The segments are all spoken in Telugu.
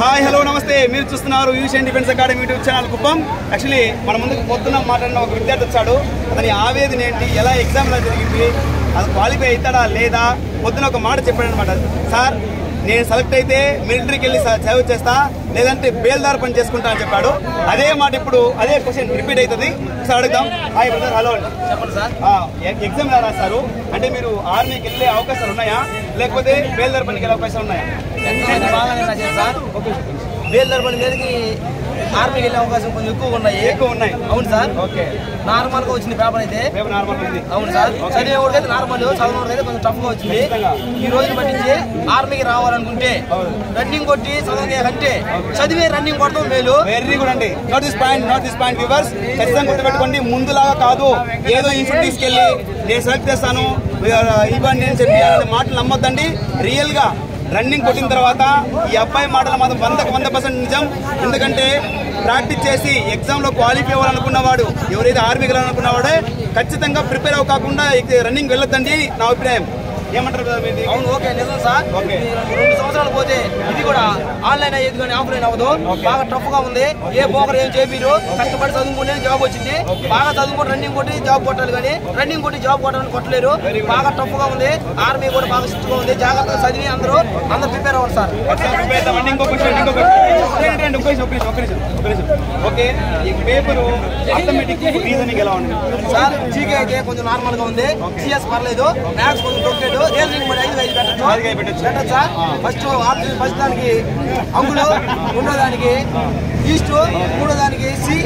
హాయ్ హలో నమస్తే. మీరు చూస్తున్నారు యూషన్ defence academy YouTube channel Kuppam. Actually మన ముందుకు పొద్దున్న మాట్లాడిన ఒక విద్యార్థి వచ్చాడు. అతని ఆవేదన ఏంటి? ఎలా ఎగ్జామ్ ఎలా జరిగింది? అది క్వాలిఫై అవుతాడా లేదా? పొద్దున ఒక మాట చెప్పాడు అనమాట సార్ నేను సెలెక్ట్ అయితే మిలిటరీకి వెళ్ళి సేవ చేస్తా లేదంటే బేల్దార్ పని చేసుకుంటా అని చెప్పాడు. అదే మాట ఇప్పుడు అదే క్వశ్చన్ రిపీట్ అవుతుంది. సార్ అడుగుదాం. హాయ్ బ్రదర్ హలో చెప్పండి సార్ ఎగ్జామ్ ఎలా రాస్తారు అంటే మీరు ఆర్మీకి వెళ్ళే అవకాశాలు ఉన్నాయా? లేకపోతే బేల్దార్ పనికి వెళ్ళే అవకాశాలు ఉన్నాయా? బేల్దార్ పని మీదకి ఆర్మీకి వెళ్ళే అవకాశం కొంచెం ఎక్కువగా ఉన్నాయి. ఎక్కువ ఉన్నాయి. అవును సార్. ఓకే. నార్మల్గా వచ్చింది పేపర్ అయితే. అవును సార్. చదివే అయితే నార్మల్ చదివిన అయితే కొంచెం టఫ్గా వచ్చింది. ఈ రోజు పట్టించి ఆర్మీకి రావాలనుకుంటే. రన్నింగ్ కొట్టి చదవే కంటే చదివే రన్నింగ్ కొట్టడం మేలు. వెరీ గుడ్ అండి. Not this point not this point viewers ఖచ్చితంగా గుర్తుపెట్టుకోండి ముందులాగా కాదు. ఏదో ఇన్స్టిట్యూట్ తీసుకెళ్ళి నేను సెలెక్ట్ చేస్తాను. ఇవ్వండి అని చెప్పి మాటలు నమ్మొద్దండి. రియల్గా రన్నింగ్ కొట్టిన తర్వాత ఈ అబ్బాయి మాటలు మాత్రం వందకు వంద పర్సెంట్ నిజం. ఎందుకంటే ప్రాక్టీస్ చేసి ఎగ్జామ్లో క్వాలిఫై అవ్వాలనుకున్నవాడు ఎవరైతే ఆర్మీకి వెళ్ళాలనుకున్నవాడే ఖచ్చితంగా ప్రిపేర్ అవ్వకుండా రన్నింగ్ వెళ్ళొద్దండి నా అభిప్రాయం. ఏమంటారు అవును ఓకే నిజం సార్. రెండు సంవత్సరాలు పోతే ఇది కూడా ఆన్లైన్ అయ్యేది కానీ ఆఫ్లైన్ అవ్వదు. బాగా టఫ్గా ఉంది. ఏ పోకరు ఏం చేపిరు కష్టపడి చదువుకుంటే జాబ్ వచ్చింది. బాగా చదువుకుంటే రన్నింగ్ కొట్టి జాబ్ కొట్టాలి కానీ రన్నింగ్ కొట్టి జాబ్ కొట్టాలని కొట్టలేరు. బాగా టఫ్గా ఉంది. ఆర్మీ కూడా బాగా స్ట్రిక్ట్గా ఉంది. జాగ్రత్తగా చదివి అందరూ అందరూ ప్రిపేర్ అవ్వాలి సార్. ఓకే? ఈ పేపరు అథమెటిక్ రీజనింగ్ ఎలా ఉంది? సార్ జీకే అయితే కొంచెం నార్మల్గా ఉంది సిఎస్ పర్లేదు. మ్యాథ్స్ కొంచెం డొక్కేడు రీజనింగ్ మరి ఐదు ఐదు పెట్టచ్చు. పెట్టొచ్చు. పెట్టచ్చా? ఫస్ట్ ఆప్షన్ ఫస్ట్ దానికి అంగులు రెండో దానికి ఈస్ట్ మూడో దానికి సి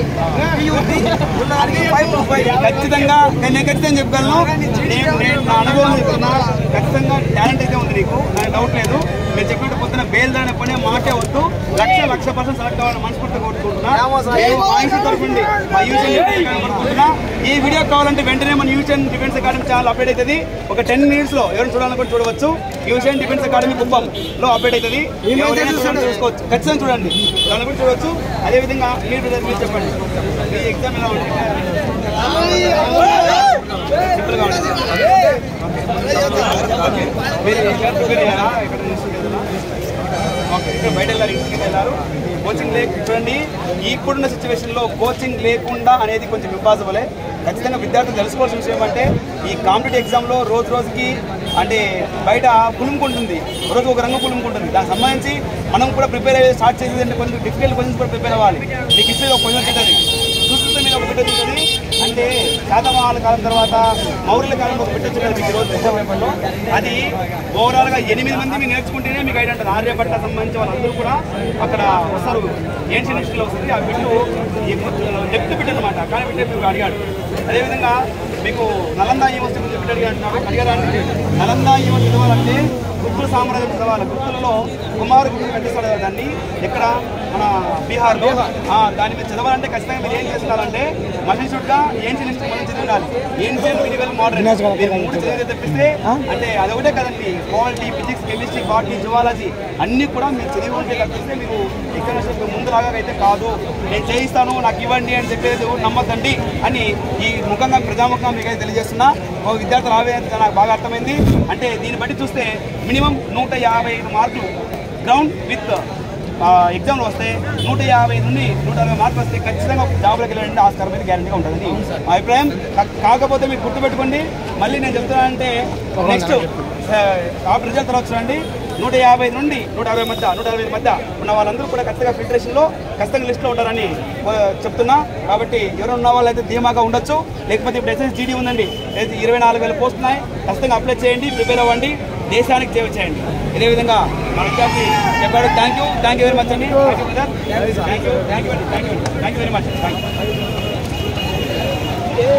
పియూపి రెండో దానికి ఫైవ్ టు ఫైవ్ ఖచ్చితంగా నేను నేను ఖచ్చితంగా చెప్పగలను? నేను నేను నా అనుభవం చెప్తున్నా ఖచ్చితంగా టాలెంట్ అయితే ఉంది నీకు. నాకు డౌట్ లేదు. మీరు చెప్పినట్టు పొద్దున బేల్దాని పనే మాటే వద్దు. లక్ష లక్ష పర్సెంట్ సెలెక్ట్ అవ్వాలని మనస్ఫూర్తిగా కోరుకుంటున్నా. ఈ వీడియో కావాలంటే వెంటనే మన యూజన్ డిఫెన్స్ అకాడమీ ఛానల్ అప్డేట్ అవుతుంది. ఒక టెన్ మినిట్స్లో ఎవరైనా చూడాలనుకుంటే చూడవచ్చు. యూజన్ డిఫెన్స్ అకాడమీ కుప్పం లో అప్డేట్ అవుతుంది. చూసుకోవచ్చు. ఖచ్చితంగా చూడండి. దాన్ని కూడా చూడవచ్చు అదేవిధంగా మీరు మీరు చెప్పండి. ఈ ఎగ్జామ్ ఎలా ఉంటుంది. మీరు ప్రిపేర్ అయ్యారా ఇక్కడ బయట వెళ్ళారు ఇంటికి వెళ్ళారు. కోచింగ్ లేక ఇప్పుడున్న సిచ్యువేషన్లో కోచింగ్ లేకుండా అనేది కొంచెం ఇంపాసిబులే ఖచ్చితంగా విద్యార్థులు తెలుసుకోవాల్సిన విషయం అంటే ఈ కాంపిటేటివ్ ఎగ్జామ్లో రోజు రోజుకి అంటే బయట పులుముకుంటుంది రోజు ఒక రంగు పులుముకుంటుంది దానికి సంబంధించి మనం కూడా ప్రిపేర్ అయ్యే స్టార్ట్ చేసేది అంటే కొంచెం డిఫికల్ట్ క్వశ్చన్స్ కూడా ప్రిపేర్ అవ్వాలి. మీకు హిస్టరీ ఒక క్వశ్చన్ వచ్చేది సుశ్రుత ఒక బిడ్డ ఉంటుంది అంటే శాతవాహన కాలం తర్వాత మౌర్యుల కాలంలో ఒక బిడ్డ వచ్చింది మీకు ఈరోజు ఎగ్జామ్ అది ఓవరాల్గా ఎనిమిది మంది మీరు నేర్చుకుంటేనే మీకు ఐడి ఉంటుంది ఆర్యభట్ట సంబంధించి వాళ్ళందరూ కూడా అక్కడ వస్తారు. ఏన్షియన్ హిస్టరీలో వస్తుంది. ఆ బిడ్డు ఈ డెప్త్ బిడ్డ అనమాట కానీ బిడ్డ మీకు అడిగాడు. అదేవిధంగా మీకు నలందా యూనివర్సిటీ గురించి బిడ్డ అడిగాడు. అడిగారు నలందా యూనివర్సిటీ చదవాలంటే గుప్తుల సామ్రాజ్యం చదవాలి గుప్తులలో కుమారు గుర్తు కట్టిస్తాడు కదా దాన్ని ఎక్కడ మన బీహార్లో దాని మీద చదవాలంటే ఖచ్చితంగా మీరు ఏం చేస్తున్నారంటే మనుషుడుగా ఏన్షియన్ హిస్టరీ మొదలు చదివి ఉండాలి. ఏన్షియన్ మినివల్ మోడర్న్ మీరు మూడు చదివితే తప్పిస్తే అంటే అదొకటే కదండి. Quality physics chemistry botany zoology అన్ని కూడా మీరు చదివి ఉంటే తప్పిస్తే మీరు ఎక్కడ ముందులాగా అయితే కాదు. నేను చేయిస్తాను నాకు ఇవ్వండి అని చెప్పేది నమ్మద్దండి అని ఈ ముఖంగా ప్రజాముఖంగా మీకు అయితే తెలియజేస్తున్నా. ఒక విద్యార్థులు ఆవేదన నాకు బాగా అర్థమైంది. అంటే దీన్ని బట్టి చూస్తే మినిమం నూట యాభై ఐదు మార్కులు గ్రౌండ్ విత్ ఎగ్జామ్లో వస్తే నూట యాభై నుండి నూట అరవై మార్కులు వస్తే ఖచ్చితంగా జాబ్లోకి వెళ్ళాలంటే ఆస్కారం అయితే గ్యారంటీగా ఉంటుందని మా అభిప్రాయం కాకపోతే మీరు గుర్తుపెట్టుకోండి మళ్ళీ నేను చెప్తున్నానంటే నెక్స్ట్ టాప్ రిజల్ట్ తర్వాత చూడండి నూట యాభై నుండి నూట యాభై మధ్య నూట యాభై మధ్య ఉన్న వాళ్ళందరూ కూడా ఖచ్చితంగా ఫిల్టరేషన్లో ఖచ్చితంగా లిస్ట్లో ఉంటారని చెప్తున్నా. కాబట్టి ఎవరు ఉన్న వాళ్ళు అయితే ధీమాగా ఉండొచ్చు. లేకపోతే ఇప్పుడు ఎస్ఎస్ జీడీ ఉందండి. అయితే ఇరవై నాలుగు వేల పోస్ట్ ఉన్నాయి. ఖచ్చితంగా అప్లై చేయండి ప్రిపేర్ అవ్వండి. దేశానికి సేవ చేయండి. ఇదే విధంగా మన చెప్పాడు. Thank you thank you very much అండి thank you thank you thank you thank you very much thank you